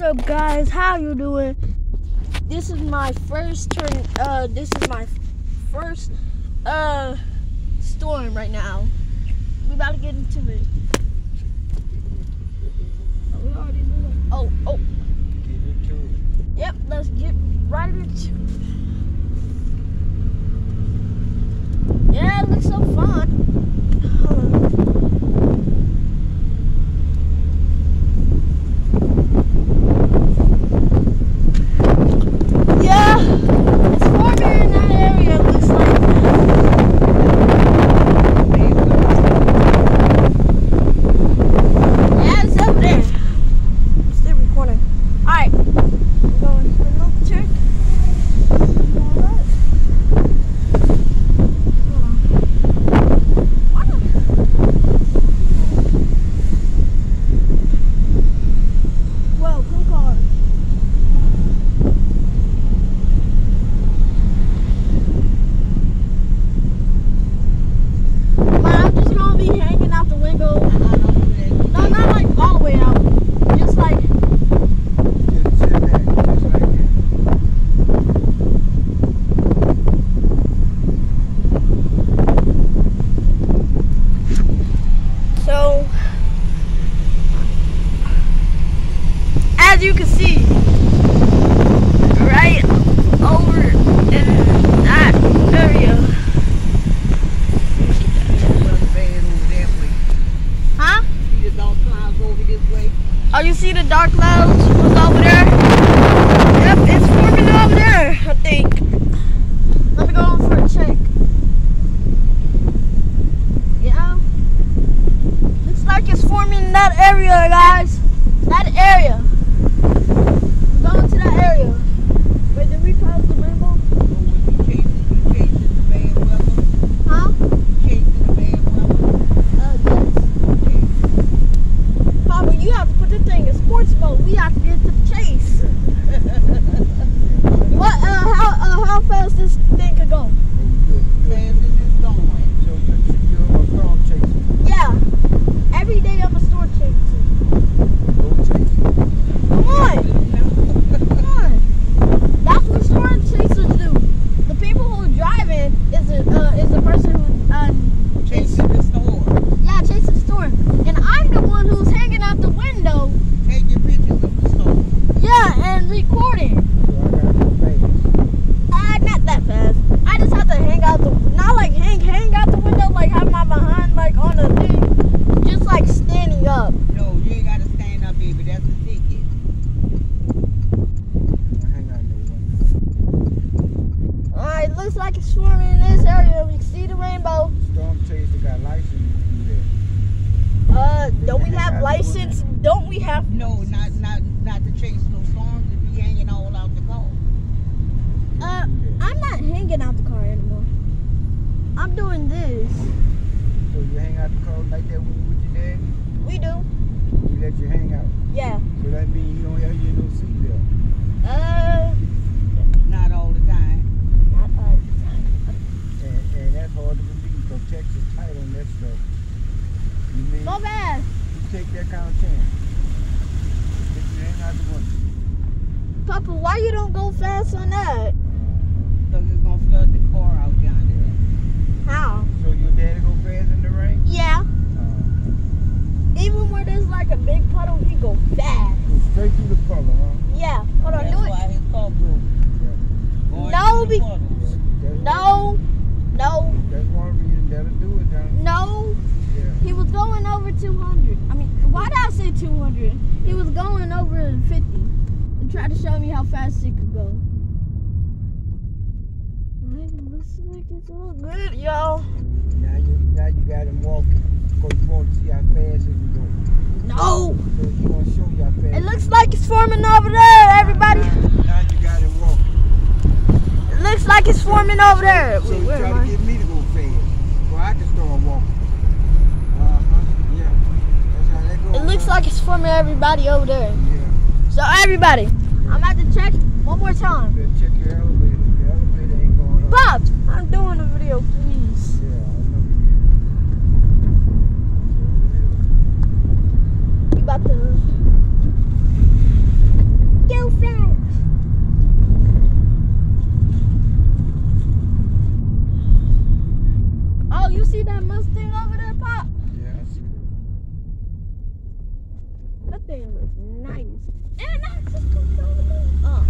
What's up, guys? How you doing? This is my first turn. Uh, this is my first uh storm right now. We about to get into it. Oh. Oh. Yep. Let's get right into. it. Yeah, it looks so fun. Looks like it's swimming in this area. We can see the rainbow. Storm chaser got license to do that. Uh, don't we have license? Don't we have? No, not not not to chase no storms and be hanging all out the car. Uh, I'm not hanging out the car anymore. I'm doing this. So you hang out the car like that when you with your dad? We do. We let you hang out. Yeah. So that means you don't have you no seatbelt. Uh, Not all the time. not all the time. And, and that's hard to believe because Texas tight on that stuff. You mean Go fast. you take that kind of chance. If you hang out the window. Papa, why you don't go fast on that? Because it's gonna flood the car out down there. How? So your daddy go fast in the rain? Yeah. Uh, Even where there's like a big puddle, he go fast. go straight through the puddle, huh? Yeah. Hold on, That's do it. why his car broke. Going No, through the be- puddles. That's No. No. That's one reason that'll do it down No. Yeah. He was going over 200. I mean, why did I say 200? He was going over 50. And tried to show me how fast it could go. Alright, it looks like it's all good, y'all. Now you now you got him walking. Cause you want to see how fast it can go. No! So he gonna show you how fast. It looks like it's forming over there, everybody. Now, now you got him walking. It looks like it's forming over there. So Wait, you try to get me to go fast. So I can start walking. Uh-huh. Yeah. That's how that goes. It looks like it's forming everybody over there. Yeah. So everybody, I'm about to check one more time. Check your elevator. The elevator ain't going up. Pops, I'm doing a video, please. Yeah, I know you You about to nice. And access control. Oh,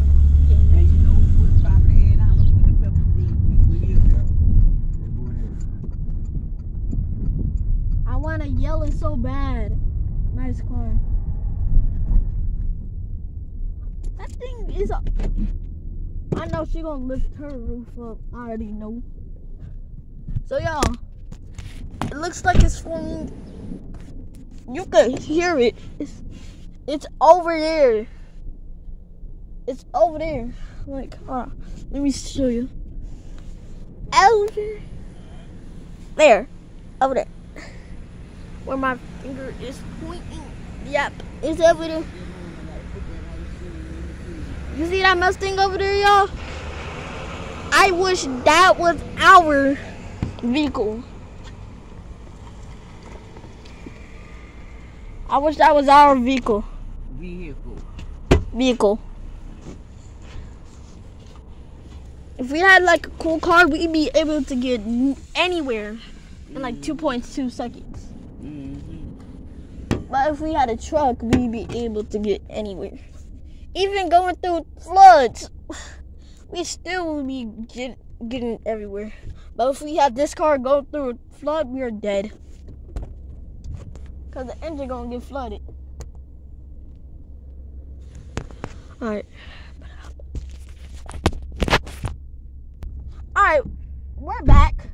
yeah. And you know who put top of the head out of the pepper these people here. Yeah. They go there. I want to yell it so bad. Nice car. That thing is a. I know she gonna lift her roof up. I already know. So y'all, it looks like it's forming. You can hear it. It's it's over there. It's over there. Like, uh, let me show you. Over there, over there where my finger is pointing. Yep, it's over there. You see that Mustang over there, y'all? I wish that was our vehicle. I wish that was our vehicle. Vehicle. Vehicle. If we had like a cool car, we'd be able to get anywhere in like 2.2 seconds. But if we had a truck, we'd be able to get anywhere. Even going through floods, we still would be get, getting everywhere. But if we had this car go through a flood, we are dead. Cause the engine gonna get flooded. Alright. Alright, we're back.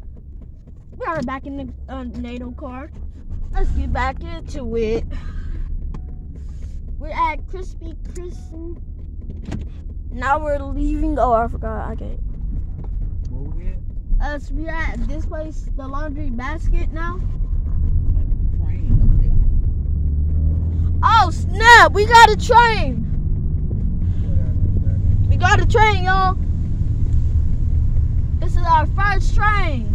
We are back in the uh, NATO car. Let's get back into it. We're at Krispy Kristen. Now we're leaving. Oh, I forgot. Okay. Where we at? Us, we're at this place, the laundry basket now. Train up there. Oh, snap! We got a train! We got a train, y'all. This is our first train.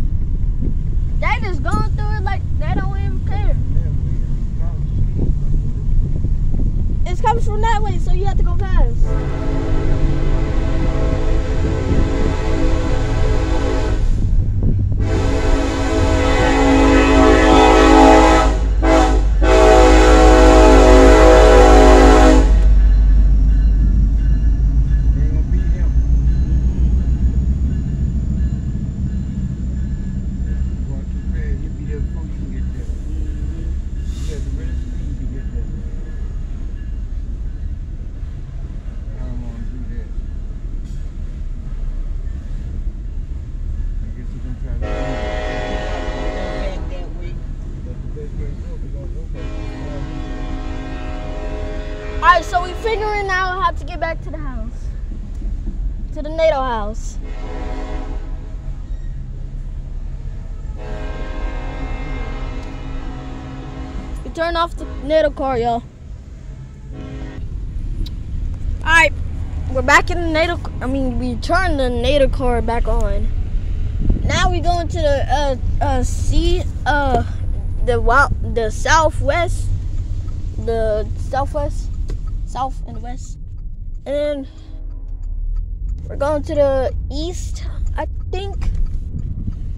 They just going through it like they don't even care. It's coming from that way, so you have to go fast. Ain't gonna beat him. Going too fast, he'll be there before you can get there. You got to really speed to get there. I don't wanna do that. I guess you're gonna try to do it. Back that way. That's the best way to go. We're gonna go back. Alright, so we figuring out how to get back to the house. To the NATO house. We turned off the NATO car, y'all. Alright, we're back in the NATO I mean we turned the NATO car back on. Now we going to the uh uh sea uh the wild the southwest the southwest south and west. And we're going to the east, I think.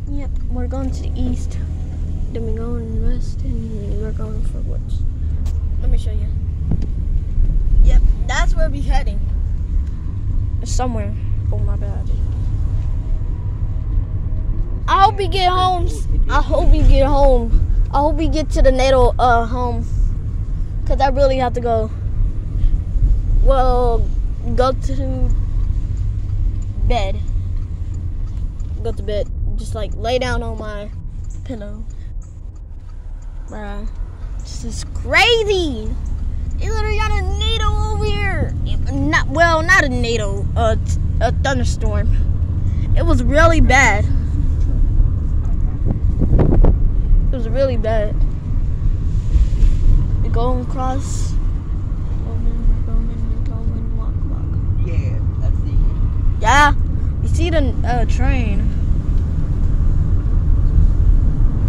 Yep, we're going to the east. Then we're going west and we're going for woods. Let me show you. Yep, that's where we're heading. Somewhere. Oh my bad. I hope we get home. I hope we get home. I hope we get to the NATO uh home. Cause I really have to go. Well, go to bed. Go to bed. Just like lay down on my pillow. Bruh. This is crazy. They literally got a NATO over here. Not well, not a NATO. A, a thunderstorm. It was really bad. It was really bad. Going across. Going, we're going, we're going, walk, walk. Yeah, that's it. Yeah, you see the uh, train.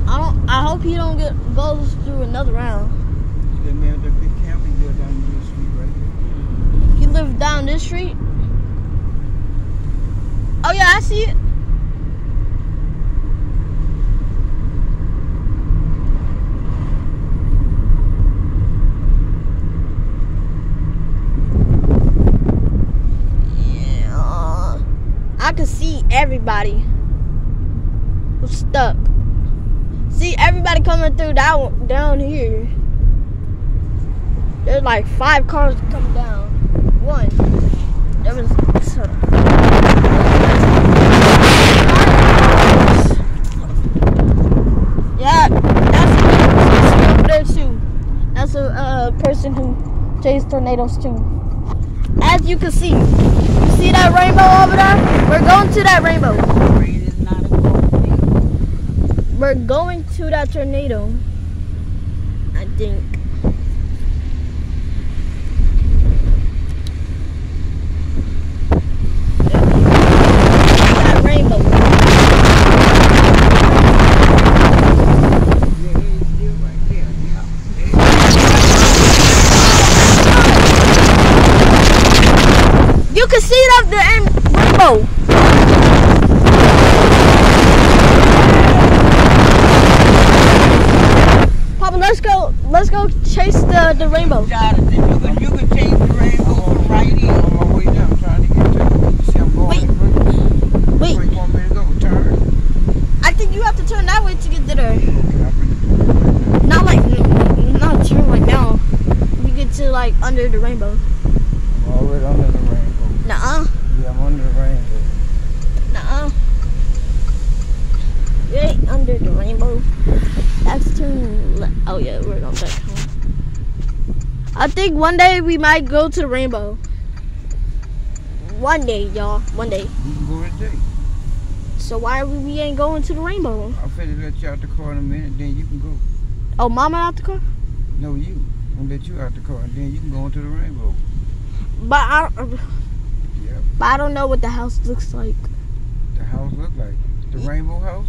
I don't. I hope he don't get goes through another round. Man big deal down the street right? He lives down this street. Oh yeah, I see it. Everybody who's stuck. See everybody coming through down down here. There's like five cars coming down. One. There was Yeah, that's a uh, person who chased tornadoes too. As you can see, you see that rainbow over there? We're going to that rainbow. We're going to that tornado. I think. That rainbow. Yeah, it's still right there. Yeah. You can see it up the end rainbow. Papa, let's go. Let's go chase the, the rainbow. Jonathan, you can, you can change the rainbow from right I'm here. on my way down, trying to get to it. You see, I'm going. Wait. Wait. Wait, you want me to go? Turn. I think you have to turn that way to get to there. Okay, I'm finna turn. Not like, not turn like now. You get to like under the rainbow. I'm already under the rainbow. Nuh-uh. Yeah, I'm under the rainbow. Nuh-uh. You ain't under the rainbow. That's turn. Le- oh yeah, we're going back home. I think one day we might go to the rainbow. One day, y'all. One day. We can go today. So why we, we ain't going to the rainbow? I'm finna let you out the car in a minute, then you can go. Oh, mama out the car? No, you. I'm gonna let you out the car, and then you can go into the rainbow. But I, uh, Yeah. but I don't know what the house looks like. The house look like the rainbow house.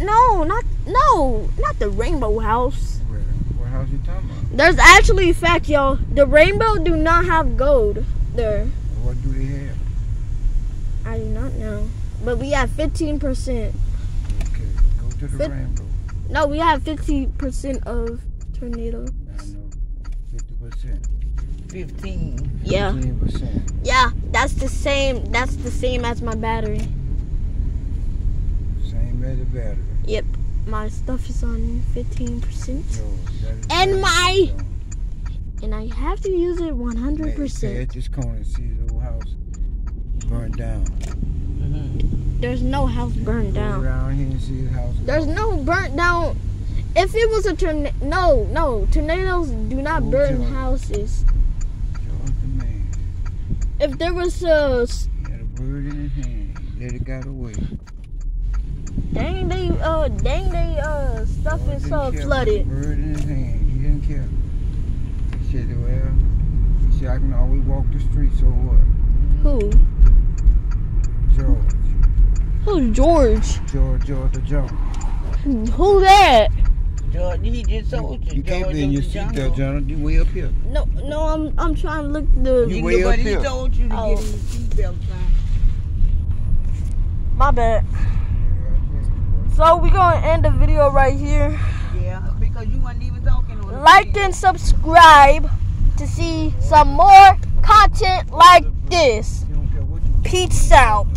No, not no, not the rainbow house. Where? What house you talking about? There's actually a fact, y'all. The rainbow do not have gold there. What do they have? I do not know. But we have 15%. Okay, go to the Fit- rainbow. No, we have 50% of tornadoes. I know, fifty percent, 15. Yeah. fifteen percent. Yeah, that's the same. That's the same as my battery. Same as the battery. Yep. My stuff is on 15%. So And my- And I have to use it 100%. at this corner and see the old house burned down. Mm-hmm. There's no house burned down. around here and see the house. There's no burnt down. If it was a tornado, no, no, tornadoes do not Oh, burn George. houses. George the. If there was a, s- He had a bird in his hand. He let it got away. Dang they, uh, dang they, uh, stuff George is didn't uh, flooded. Bird in his hand. He didn't care. He said, well, he said, I can always walk the street, so what? Who? George. Who's George? George, George the Jones. Who that? George, he just told you. You can't be in of your the seatbelt, jungle. John. You way up here. No, no, I'm, I'm trying to look the. You You way but up he here. told you to Oh. get in your seatbelt sign. My bad. So we gonna end the video right here. Yeah, because you weren't even talking on Like video. and subscribe to see some more content like this. You don't care what you Peace out.